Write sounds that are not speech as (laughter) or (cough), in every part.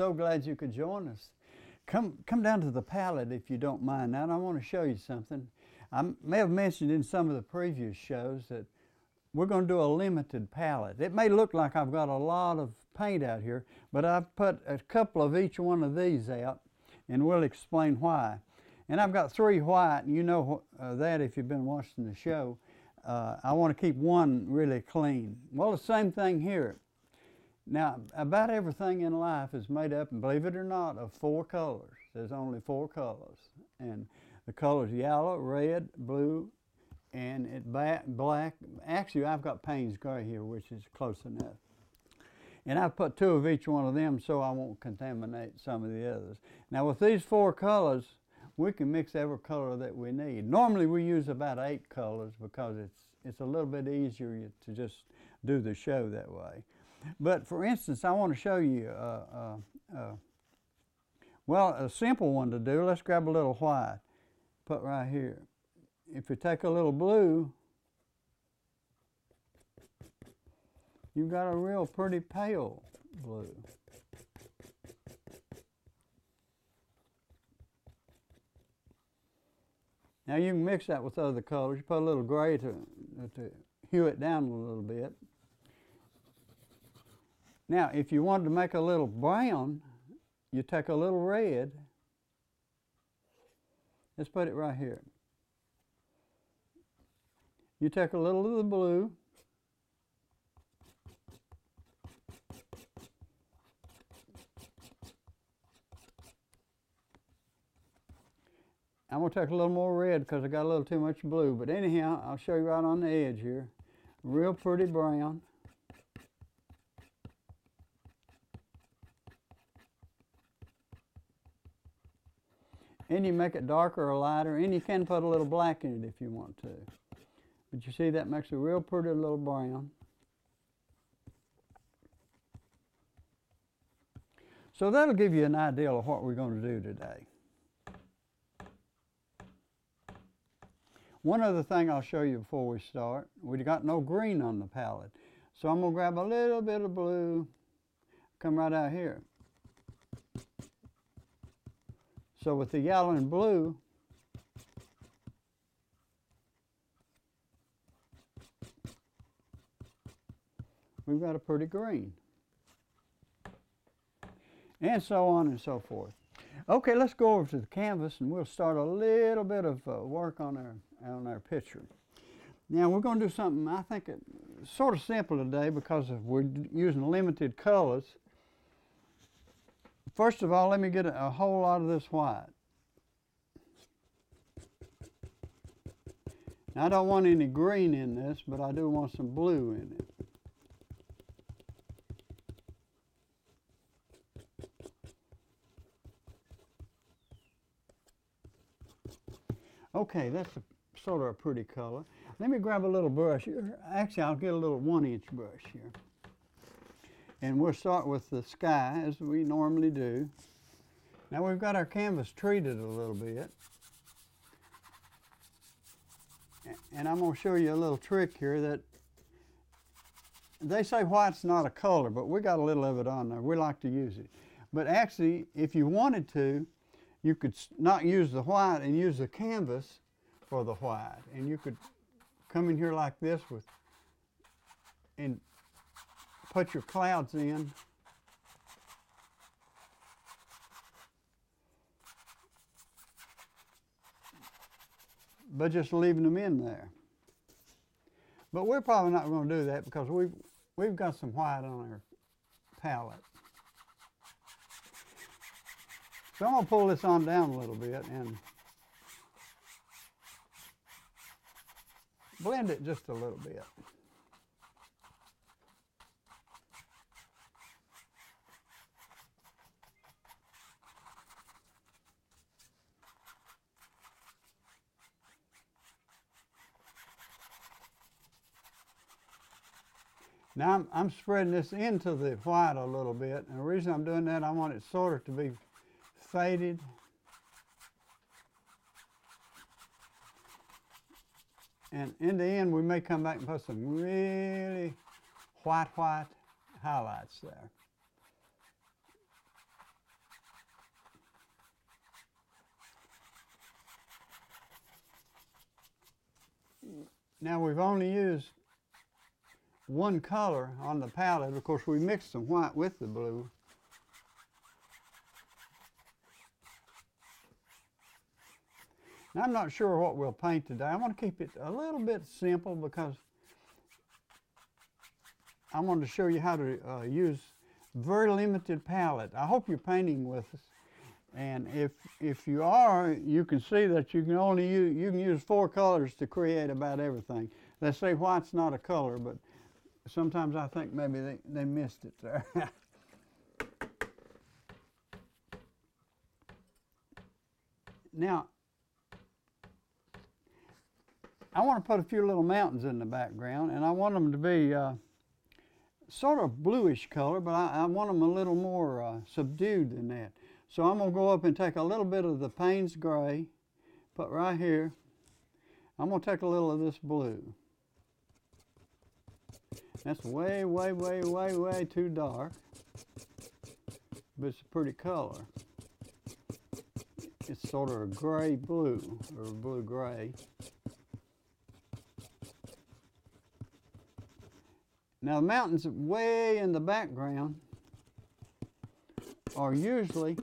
so glad you could join us. Come, come down to the palette if you don't mind. Now, I want to show you something. I may have mentioned in some of the previous shows that we're going to do a limited palette. It may look like I've got a lot of paint out here, but I've put a couple of each one of these out, and we'll explain why. And I've got three white, and you know uh, that if you've been watching the show. Uh, I want to keep one really clean. Well, the same thing here. Now, about everything in life is made up, and believe it or not, of four colors. There's only four colors. And the colors yellow, red, blue, and it black. Actually, I've got Payne's gray here, which is close enough. And I've put two of each one of them so I won't contaminate some of the others. Now with these four colors, we can mix every color that we need. Normally we use about eight colors because it's, it's a little bit easier to just do the show that way. But for instance, I want to show you, uh, uh, uh, well, a simple one to do. Let's grab a little white, put right here if you take a little blue, you've got a real pretty pale blue. Now you can mix that with other colors. You put a little gray to, to hue it down a little bit. Now if you wanted to make a little brown, you take a little red. Let's put it right here. You take a little of the blue, I'm going to take a little more red because I got a little too much blue. But anyhow, I'll show you right on the edge here. Real pretty brown. And you make it darker or lighter, and you can put a little black in it if you want to. But you see that makes a real pretty little brown. So that'll give you an idea of what we're going to do today. One other thing I'll show you before we start. We've got no green on the palette. So I'm going to grab a little bit of blue, come right out here. So with the yellow and blue, we've got a pretty green. And so on and so forth. Okay, let's go over to the canvas and we'll start a little bit of uh, work on our, on our picture. Now we're going to do something I think sort of simple today because we're using limited colors. First of all, let me get a, whole lot of this white. Now, I don't want any green in this, but I do want some blue in it. Okay, that's a, sort of a pretty color. Let me grab a little brush. Actually, I'll get a little one inch brush here. And we'll start with the sky as we normally do. Now we've got our canvas treated a little bit. And I'm going to show you a little trick here that they say white's not a color, but we got a little of it on there. We like to use it. But actually, if you wanted to, you could not use the white and use the canvas for the white. And you could come in here like this with and put your clouds in. But just leaving them in there. But we're probably not going to do that because we've, we've got some white on our palette. So I'm going to pull this on down a little bit and blend it just a little bit. Now I'm, I'm spreading this into the white a little bit. And the reason I'm doing that, I want it sort of to be faded. And in the end, we may come back and put some really white, white highlights there. Now we've only used one color on the palette. Of course, we mixed some white with the blue. Now, I'm not sure what we'll paint today. I want to keep it a little bit simple because I want to show you how to uh, use very limited palette. I hope you're painting with us. And if, if you are, you can see that you can only use, you can use four colors to create about everything. They say white's not a color, but sometimes I think maybe they, they missed it there. (laughs) now, I want to put a few little mountains in the background, and I want them to be uh, sort of bluish color, but I, I want them a little more uh, subdued than that. So I'm going to go up and take a little bit of the Payne's Gray, put right here. I'm going to take a little of this blue. That's way, way, way, way, way too dark, but it's a pretty color. It's sort of a gray blue, or a blue gray. Now the mountains way in the background are usually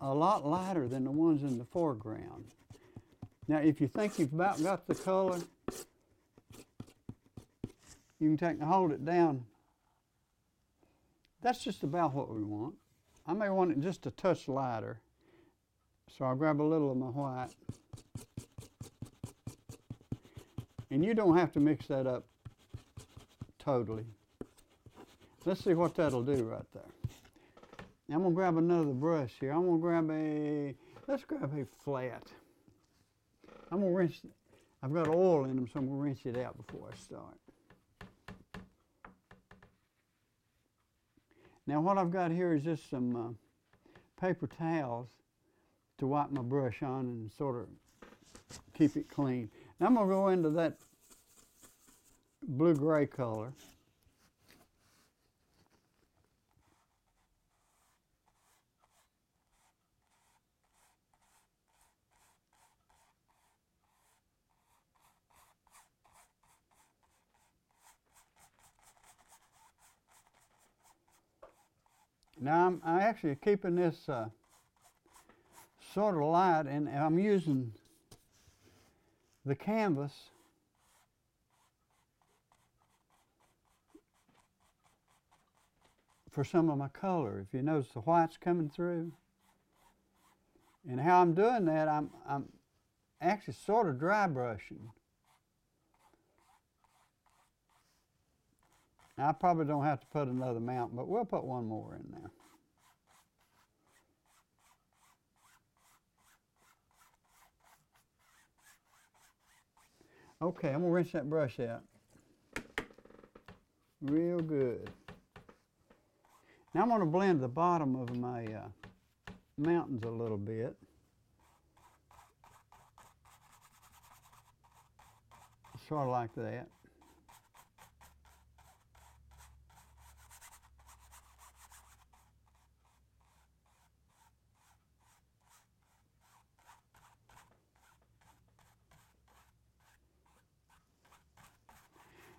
a lot lighter than the ones in the foreground. Now if you think you've about got the color, you can take and hold it down. That's just about what we want. I may want it just a touch lighter. So I'll grab a little of my white. And you don't have to mix that up totally. Let's see what that'll do right there. I'm gonna grab another brush here. I'm gonna grab a, let's grab a flat. I'm gonna rinse, I've got oil in them, so I'm gonna rinse it out before I start. Now what I've got here is just some uh, paper towels to wipe my brush on and sort of keep it clean. Now I'm gonna go into that blue-gray color. Now I'm, I'm actually keeping this uh, sort of light and I'm using the canvas for some of my color. If you notice the white's coming through. And how I'm doing that, I'm, I'm actually sort of dry brushing. I probably don't have to put another mount, but we'll put one more in there. Okay, I'm gonna rinse that brush out. Real good. Now I'm to blend the bottom of my uh, mountains a little bit. Sort of like that.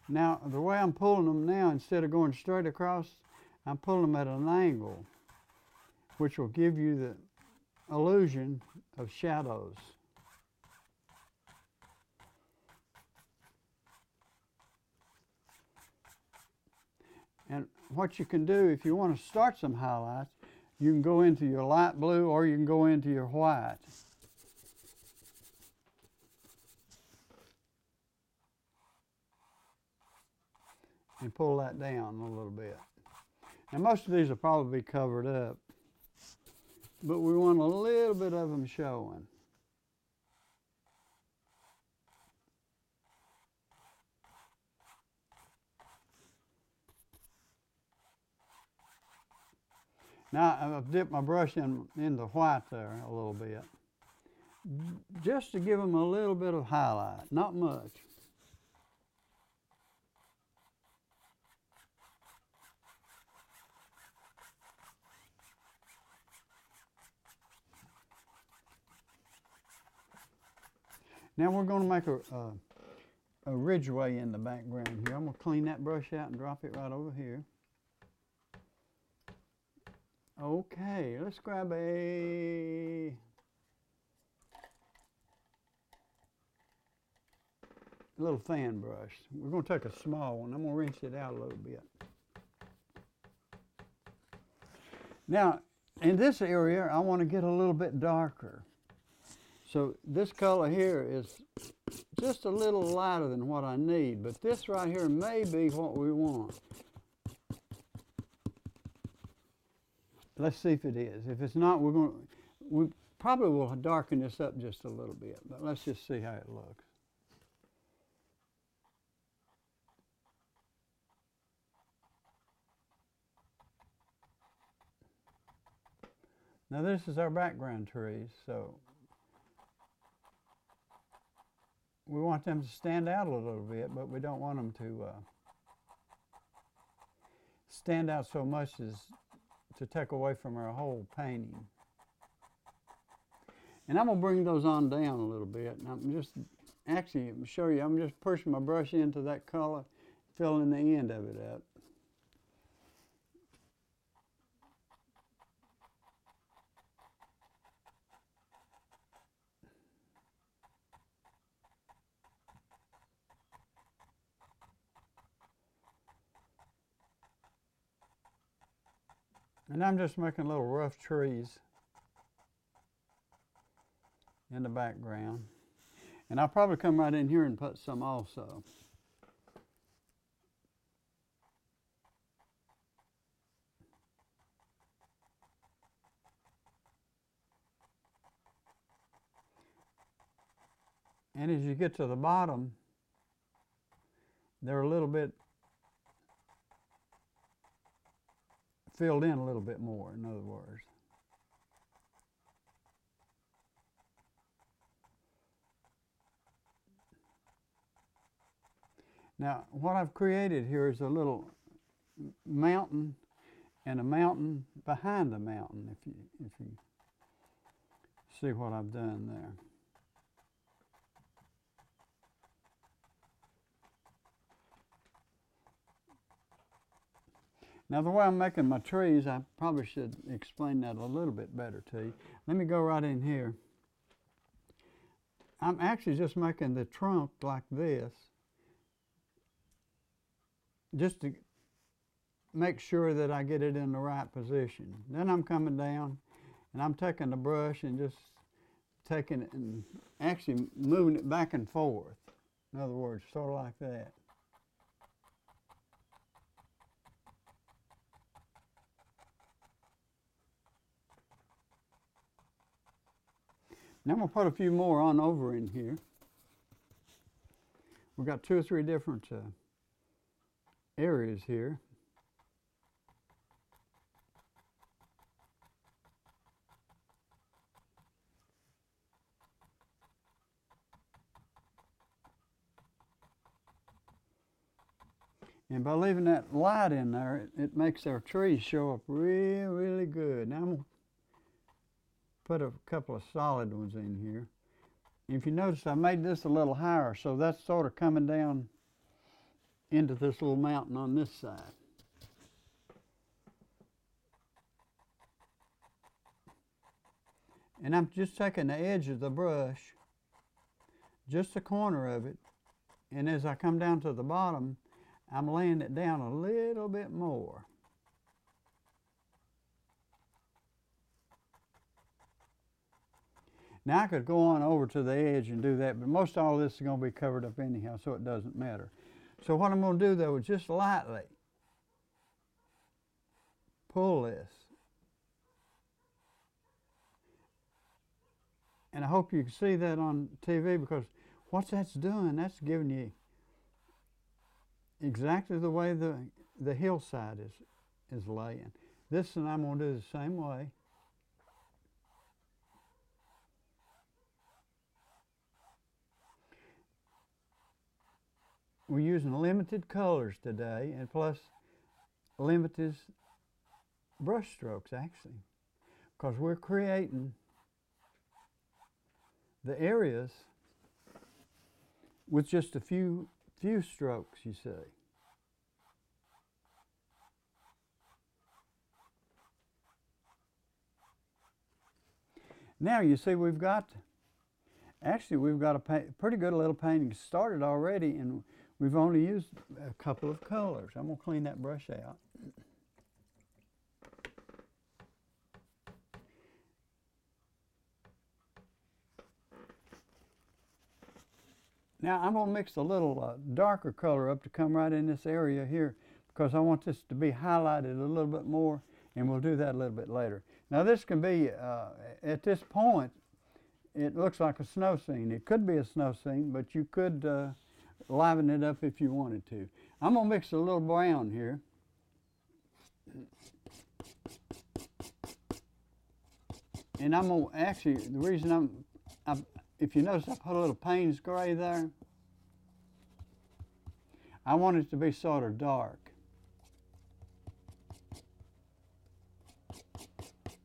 Now, the way I'm pulling them now, instead of going straight across, I'm pulling them at an angle, which will give you the illusion of shadows. And what you can do if you want to start some highlights, you can go into your light blue or you can go into your white. And pull that down a little bit. Now most of these will probably be covered up, but we want a little bit of them showing. Now I've dipped my brush in, in the white there a little bit, just to give them a little bit of highlight, not much. Now we're going to make a, uh, a ridgeway in the background here. I'm going to clean that brush out and drop it right over here. Okay, let's grab a little fan brush. We're going to take a small one. I'm going to rinse it out a little bit. Now, in this area, I want to get a little bit darker. So this color here is just a little lighter than what I need, but this right here may be what we want. Let's see if it is. If it's not, we're going to, we probably will darken this up just a little bit, but let's just see how it looks. Now this is our background trees, so we want them to stand out a little bit, but we don't want them to uh, stand out so much as to take away from our whole painting. And I'm gonna bring those on down a little bit. And I'm just, actually, show you, I'm just pushing my brush into that color, filling the end of it up. And I'm just making little rough trees in the background. And I'll probably come right in here and put some also. And as you get to the bottom, they're a little bit filled in a little bit more, in other words. Now, what I've created here is a little mountain and a mountain behind the mountain, if you, if you see what I've done there. Now the way I'm making my trees, I probably should explain that a little bit better to you. Let me go right in here. I'm actually just making the trunk like this, just to make sure that I get it in the right position. Then I'm coming down and I'm taking the brush and just taking it and actually moving it back and forth. In other words, sort of like that. Now I'm going to put a few more on over in here. We've got two or three different uh, areas here. And by leaving that light in there, it, it makes our trees show up really, really good. Now I'm put a couple of solid ones in here. If you notice, I made this a little higher, so that's sort of coming down into this little mountain on this side. And I'm just taking the edge of the brush, just the corner of it, and as I come down to the bottom, I'm laying it down a little bit more. Now I could go on over to the edge and do that, but most all this is going to be covered up anyhow, so it doesn't matter. So what I'm going to do though is just lightly pull this. And I hope you can see that on TV because what that's doing, that's giving you exactly the way the, the hillside is, is laying. This and I'm going to do the same way. We're using limited colors today and plus limited brush strokes actually because we're creating the areas with just a few few strokes, you see. Now you see we've got, actually we've got a pretty good little painting started already and we've only used a couple of colors. I'm going to clean that brush out. Now I'm going to mix a little uh, darker color up to come right in this area here because I want this to be highlighted a little bit more and we'll do that a little bit later. Now this can be, uh, at this point, it looks like a snow scene. It could be a snow scene, but you could uh, liven it up if you wanted to. I'm going to mix a little brown here. And I'm going to, actually, the reason I'm, I'm if you notice I put a little Payne's gray there, I want it to be sort of dark.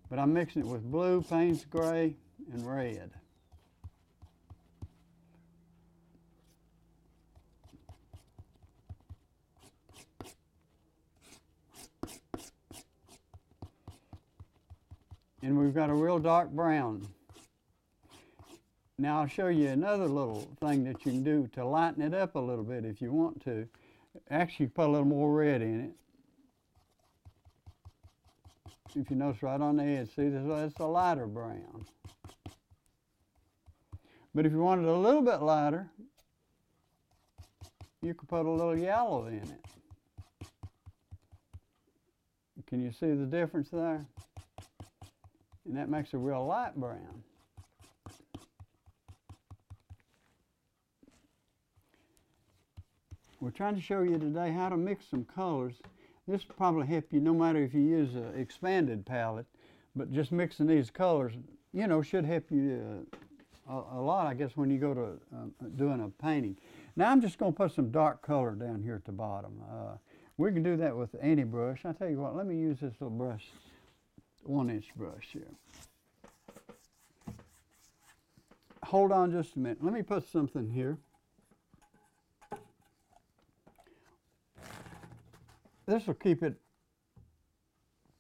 But I'm mixing it with blue, Payne's gray, and red. And we've got a real dark brown. Now I'll show you another little thing that you can do to lighten it up a little bit if you want to. Actually, put a little more red in it. If you notice right on the edge, see, this that's a lighter brown. But if you wanted a little bit lighter, you could put a little yellow in it. Can you see the difference there? And that makes a real light brown. We're trying to show you today how to mix some colors. This will probably help you no matter if you use an expanded palette, but just mixing these colors, you know, should help you uh, a, a, lot, I guess, when you go to uh, doing a painting. Now I'm just going to put some dark color down here at the bottom. Uh, we can do that with any brush. I tell you what, let me use this little brush, one inch brush here. Hold on just a minute. Let me put something here. this will keep it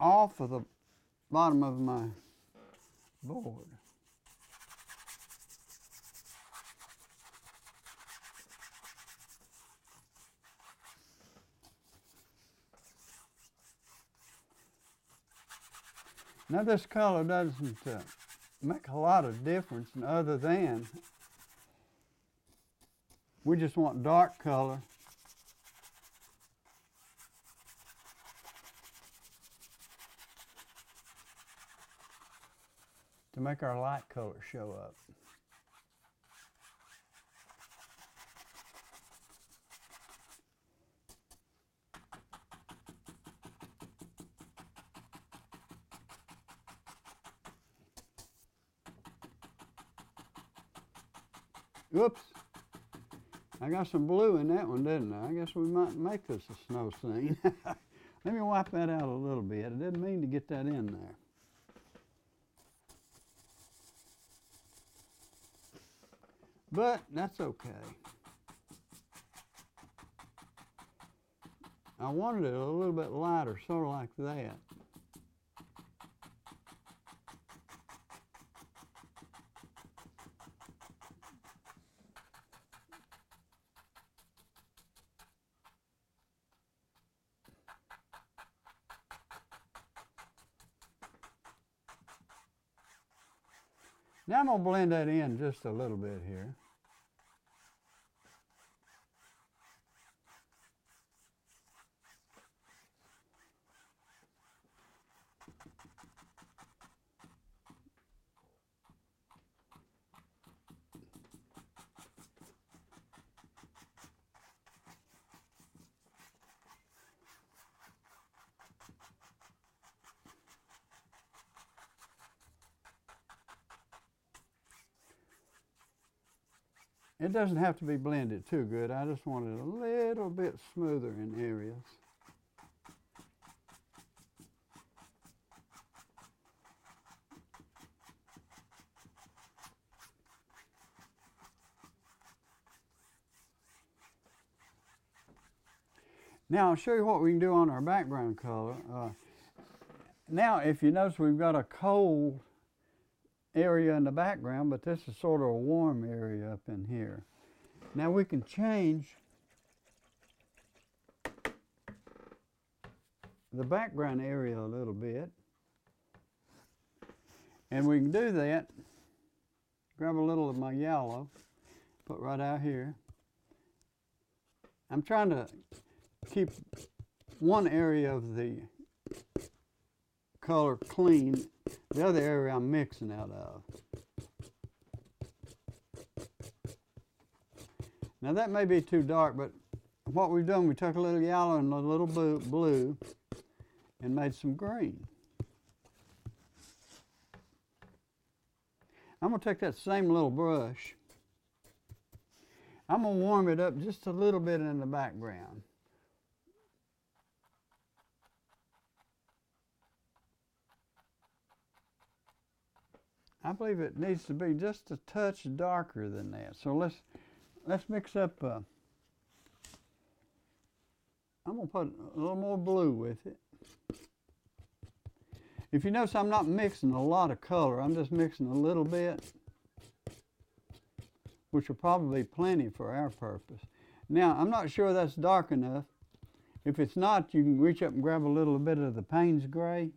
off of the bottom of my board. Now this color doesn't uh, make a lot of difference other than we just want dark color to make our light color show up. Oops. I got some blue in that one, didn't I? I guess we might make this a snow scene. (laughs) Let me wipe that out a little bit. I didn't mean to get that in there. But that's okay. I wanted it a little bit lighter, sort of like that. I'm going to blend that in just a little bit here. It doesn't have to be blended too good. I just want it a little bit smoother in areas. Now I'll show you what we can do on our background color. Uh, now if you notice we've got a cold area in the background, but this is sort of a warm area up in here. Now we can change the background area a little bit. And we can do that. Grab a little of my yellow, put right out here. I'm trying to keep one area of the color clean, the other area I'm mixing out of. Now that may be too dark, but what we've done, we took a little yellow and a little blue, and made some green. I'm going to take that same little brush. I'm going to warm it up just a little bit in the background. I believe it needs to be just a touch darker than that. So let's let's mix up. Uh, I'm gonna put a little more blue with it. If you notice, I'm not mixing a lot of color. I'm just mixing a little bit, which will probably be plenty for our purpose. Now, I'm not sure that's dark enough. If it's not, you can reach up and grab a little bit of the Payne's Gray.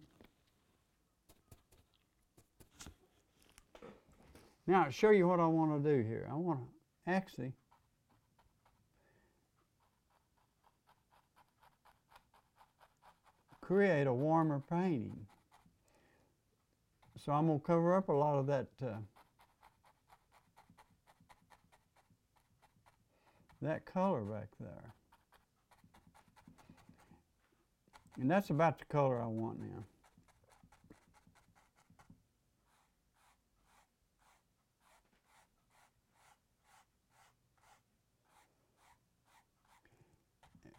Now, I'll show you what I want to do here. I want to actually create a warmer painting. So I'm going to cover up a lot of that uh, that color back there. And that's about the color I want now.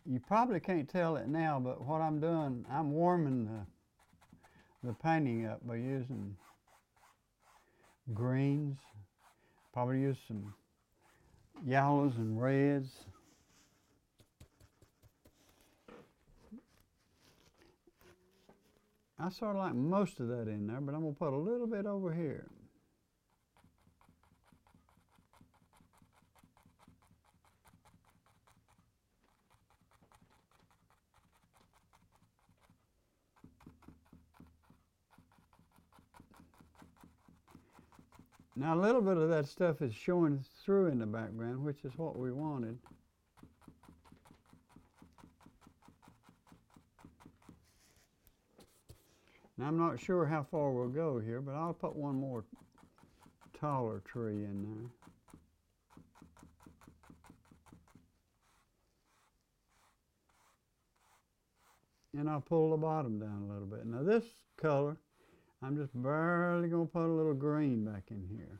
You probably can't tell it now, but what I'm doing, I'm warming the the painting up by using greens, probably use some yellows and reds. I sort of like most of that in there, but I'm going to put a little bit over here. Now a little bit of that stuff is showing through in the background, which is what we wanted. Now I'm not sure how far we'll go here, but I'll put one more taller tree in there. And I'll pull the bottom down a little bit. Now this color I'm just barely going to put a little green back in here.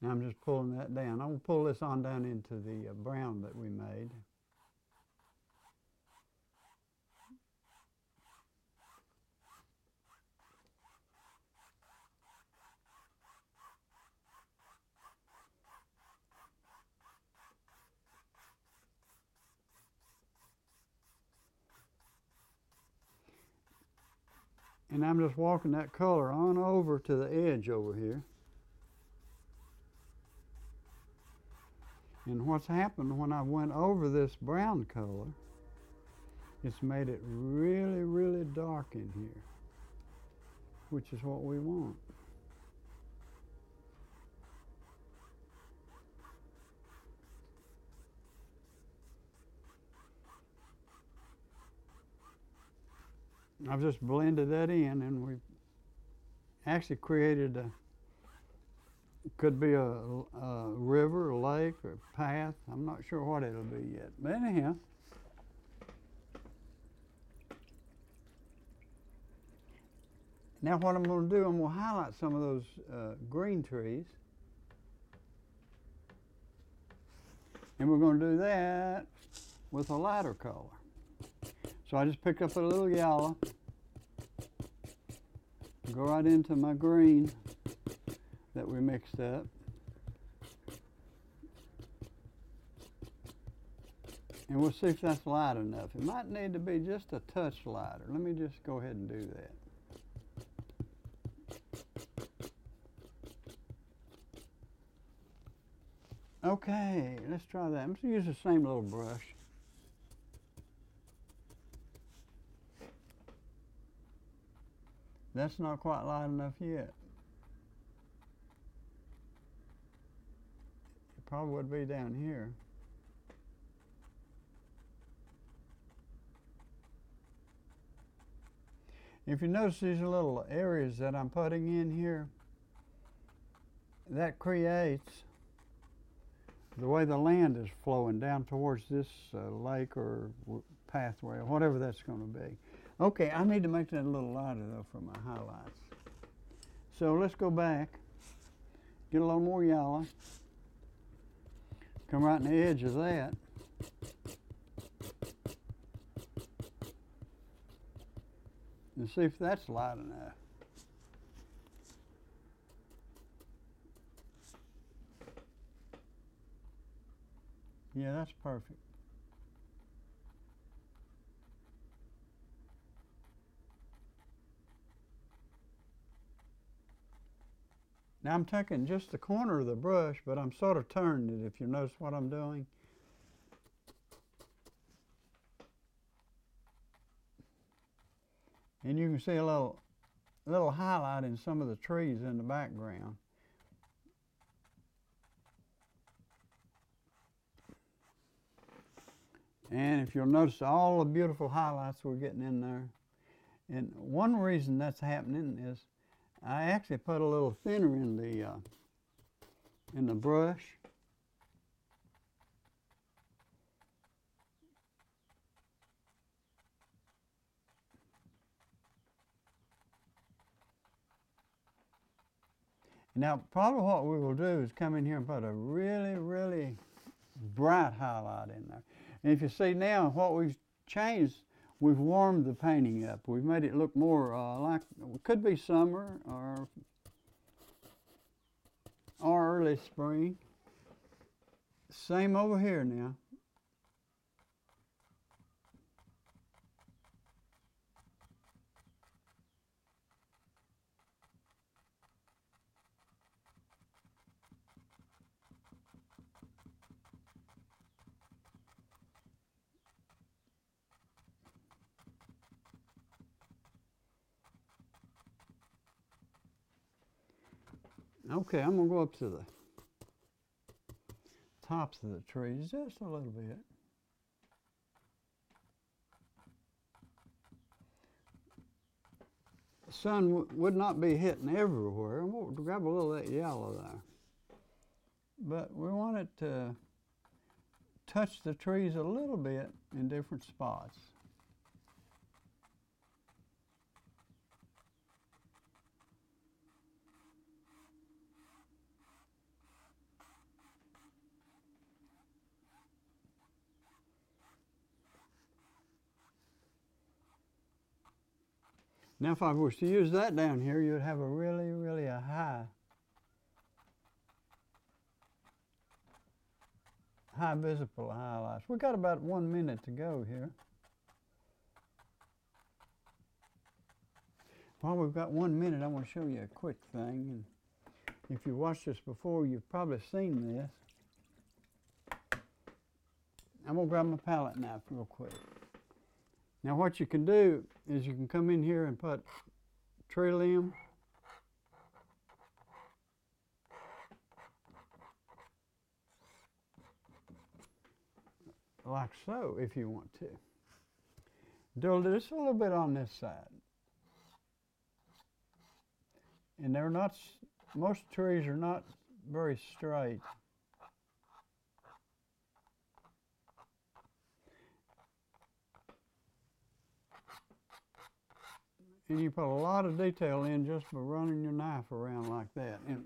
Now I'm just pulling that down. I'm going to pull this on down into the uh, brown that we made. And I'm just walking that color on over to the edge over here. And what's happened when I went over this brown color, it's made it really, really dark in here, which is what we want. I've just blended that in and we actually created a, could be a, a river, a lake, or a path. I'm not sure what it'll be yet. But anyhow, now what I'm going to do, I'm going to highlight some of those uh, green trees. And we're going to do that with a lighter color. So I just picked up a little yellow, Go right into my green that we mixed up. And we'll see if that's light enough. It might need to be just a touch lighter. Let me just go ahead and do that. Okay, let's try that. I'm just to use the same little brush. That's not quite light enough yet. It probably would be down here. If you notice these little areas that I'm putting in here, that creates the way the land is flowing down towards this uh, lake or pathway or whatever that's going to be. Okay, I need to make that a little lighter though for my highlights. So let's go back, get a little more yellow, come right in the edge of that. And see if that's light enough. Yeah, that's perfect. Now I'm taking just the corner of the brush, but I'm sort of turning it if you notice what I'm doing. And you can see a little, little highlight in some of the trees in the background. And if you'll notice all the beautiful highlights we're getting in there. And one reason that's happening is I actually put a little thinner in the uh, in the brush. Now, probably what we will do is come in here and put a really, really bright highlight in there. And if you see now, what we've changed we've warmed the painting up. We've made it look more uh, like it could be summer or or early spring. Same over here now. Okay, I'm going to go up to the tops of the trees just a little bit. The sun would not be hitting everywhere. To grab a little of that yellow there. But we want it to touch the trees a little bit in different spots. Now if I was to use that down here, you'd have a really, really a high, high visible highlights. We've got about one minute to go here. While we've got one minute, I want to show you a quick thing. And if you've watched this before, you've probably seen this. I'm going to grab my palette knife real quick. Now what you can do is you can come in here and put tree limb like so if you want to. Do just a little bit on this side. And they're not, most trees are not very straight. And you put a lot of detail in just by running your knife around like that and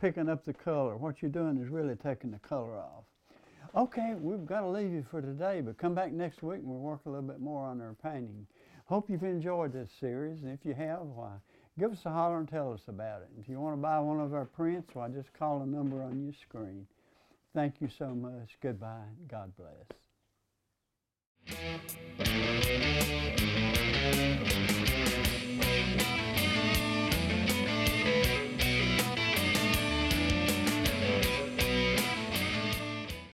picking up the color. What you're doing is really taking the color off. Okay, we've got to leave you for today, but come back next week and we'll work a little bit more on our painting. Hope you've enjoyed this series, and if you have, why, give us a holler and tell us about it. If you want to buy one of our prints, why, just call the number on your screen. Thank you so much. Goodbye. God bless.